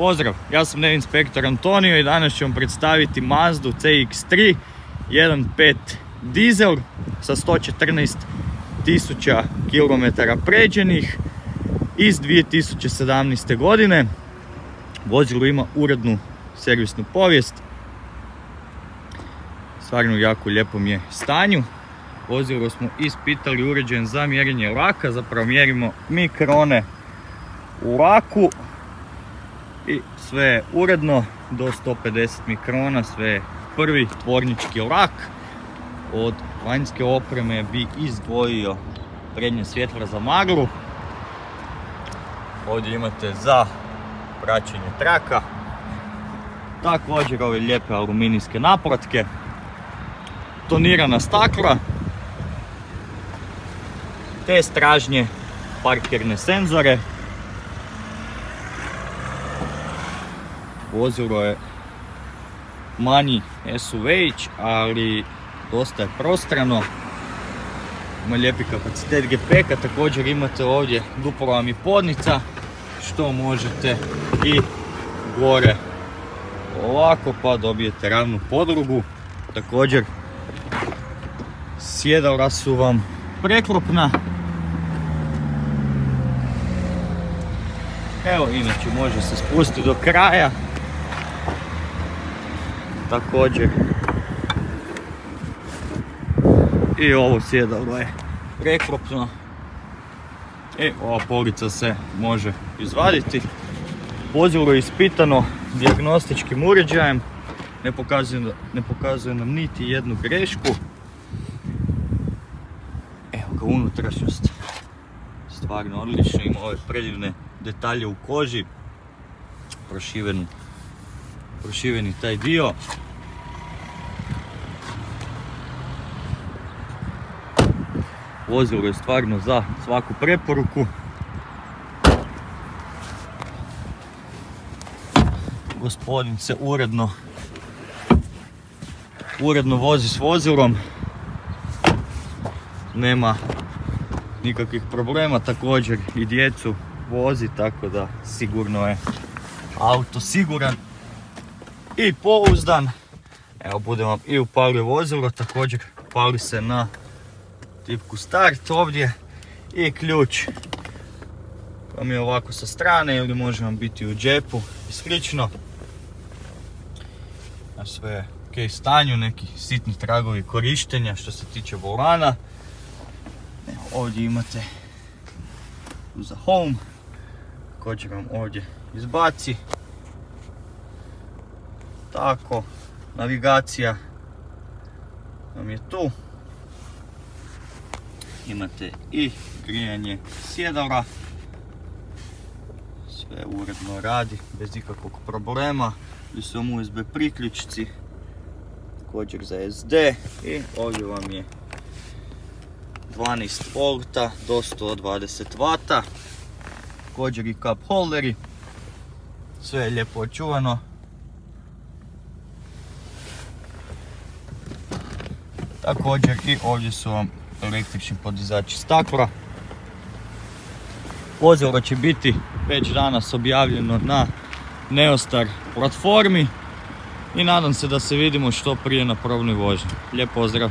Pozdrav, ja sam Nev Inspektor Antonio i danas ću vam predstaviti Mazdu CX-3 1.5 dizel sa 114 tisuća km pređenih iz 2017. godine. Vozilo ima urednu servisnu povijest. Stvarno jako lijepom je stanju. Vozilo smo ispitali uređen za mjerenje laka, zapravo mjerimo mikrone u laku i sve je uredno do 150 mikrona, sve je prvi tvornički lak. Od vanjske opreme bi izdvojio prednje svjetla za maglu. Ovdje imate za praćenje traka. Također ove lijepe aluminijske naplatke. Tonirana stakla. Te stražnje parkirne senzore. Vozilo je manji SUV, ali dosta je prostrano. Ima lijepi kapacitet GPK, također imate ovdje duplo vam i podnica, što možete i gore ovako pa dobijete ravnu podrugu. Također sjedala su vam preklopna. Evo inače može se spustiti do kraja također. I ovo sjedalo je preklopno. I ova polica se može izvaditi. Vozilo je ispitano dijagnostičkim uređajem. Ne pokazuje, ne pokazuje nam niti jednu grešku. Evo ga unutrašnjost. Stvarno odlično ima ove predivne detalje u koži. Prošivenu prošiveni taj dio. Vozilo je stvarno za svaku preporuku. Gospodin se uredno uredno vozi s vozilom. Nema nikakvih problema, također i djecu vozi, tako da sigurno je auto siguran i pouzdan. Evo budem vam i upalio vozilo, također pali se na tipku start ovdje i ključ vam je ovako sa strane ili može vam biti u džepu i slično. Na sve ok stanju, neki sitni tragovi korištenja što se tiče volana. Evo, ovdje imate za home, također vam ovdje izbaci tako, navigacija vam je tu. Imate i grijanje sjedala. Sve uredno radi, bez ikakvog problema. Gdje su vam USB priključci, također za SD i ovdje vam je 12 volta do 120 W. Također i cup holderi. Sve je lijepo očuvano. Također i ovdje su vam električni podizači stakla. Vozilo će biti već danas objavljeno na Neostar platformi i nadam se da se vidimo što prije na probnoj vožnji. Lijep pozdrav!